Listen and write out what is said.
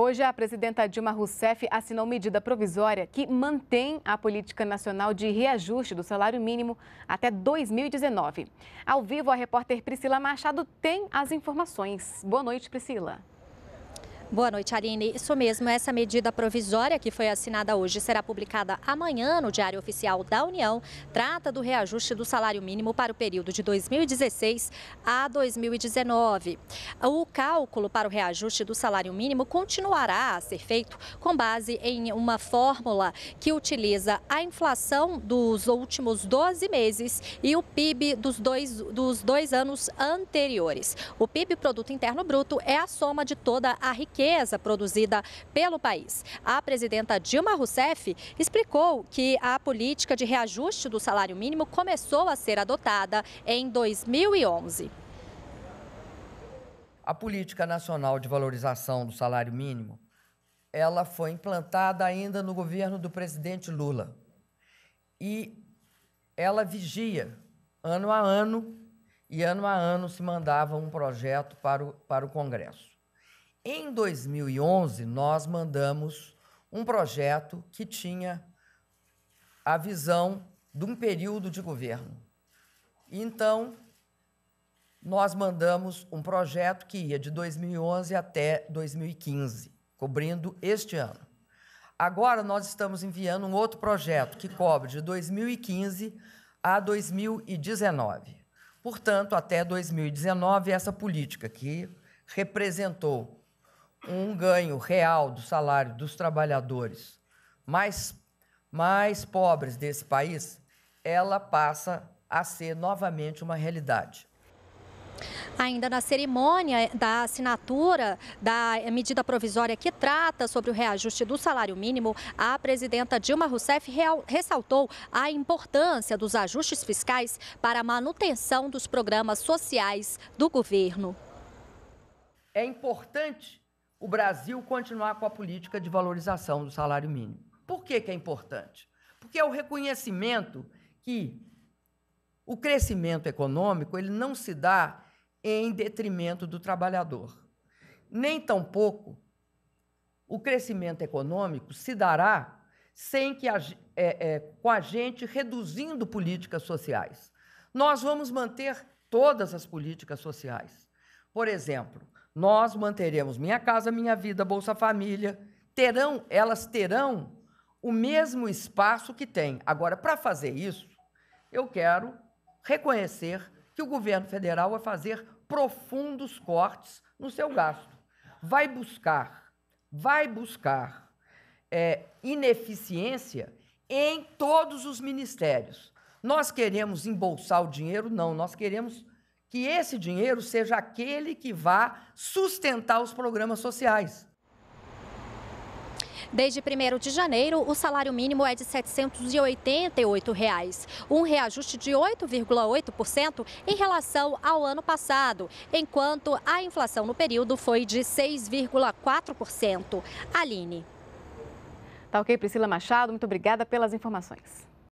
Hoje, a presidenta Dilma Rousseff assinou medida provisória que mantém a política nacional de reajuste do salário mínimo até 2019. Ao vivo, a repórter Priscila Machado tem as informações. Boa noite, Priscila. Boa noite, Aline. Isso mesmo, essa medida provisória que foi assinada hoje será publicada amanhã no Diário Oficial da União. Trata do reajuste do salário mínimo para o período de 2016 a 2019. O cálculo para o reajuste do salário mínimo continuará a ser feito com base em uma fórmula que utiliza a inflação dos últimos 12 meses e o PIB dos dois, dos dois anos anteriores. O PIB, Produto Interno Bruto, é a soma de toda a riqueza riqueza produzida pelo país. A presidenta Dilma Rousseff explicou que a política de reajuste do salário mínimo começou a ser adotada em 2011. A política nacional de valorização do salário mínimo, ela foi implantada ainda no governo do presidente Lula. E ela vigia ano a ano e ano a ano se mandava um projeto para o, para o Congresso. Em 2011, nós mandamos um projeto que tinha a visão de um período de governo. Então, nós mandamos um projeto que ia de 2011 até 2015, cobrindo este ano. Agora, nós estamos enviando um outro projeto que cobre de 2015 a 2019. Portanto, até 2019, essa política que representou um ganho real do salário dos trabalhadores mais, mais pobres desse país, ela passa a ser novamente uma realidade. Ainda na cerimônia da assinatura da medida provisória que trata sobre o reajuste do salário mínimo, a presidenta Dilma Rousseff ressaltou a importância dos ajustes fiscais para a manutenção dos programas sociais do governo. É importante o Brasil continuar com a política de valorização do salário mínimo. Por que, que é importante? Porque é o reconhecimento que o crescimento econômico ele não se dá em detrimento do trabalhador. Nem tampouco o crescimento econômico se dará sem que a, é, é, com a gente reduzindo políticas sociais. Nós vamos manter todas as políticas sociais. Por exemplo, nós manteremos Minha Casa Minha Vida, Bolsa Família, terão, elas terão o mesmo espaço que tem. Agora, para fazer isso, eu quero reconhecer que o governo federal vai fazer profundos cortes no seu gasto. Vai buscar, vai buscar é, ineficiência em todos os ministérios. Nós queremos embolsar o dinheiro? Não, nós queremos que esse dinheiro seja aquele que vá sustentar os programas sociais. Desde 1 de janeiro, o salário mínimo é de 788 reais, um reajuste de 8,8% em relação ao ano passado, enquanto a inflação no período foi de 6,4%. Aline. Tá ok, Priscila Machado, muito obrigada pelas informações.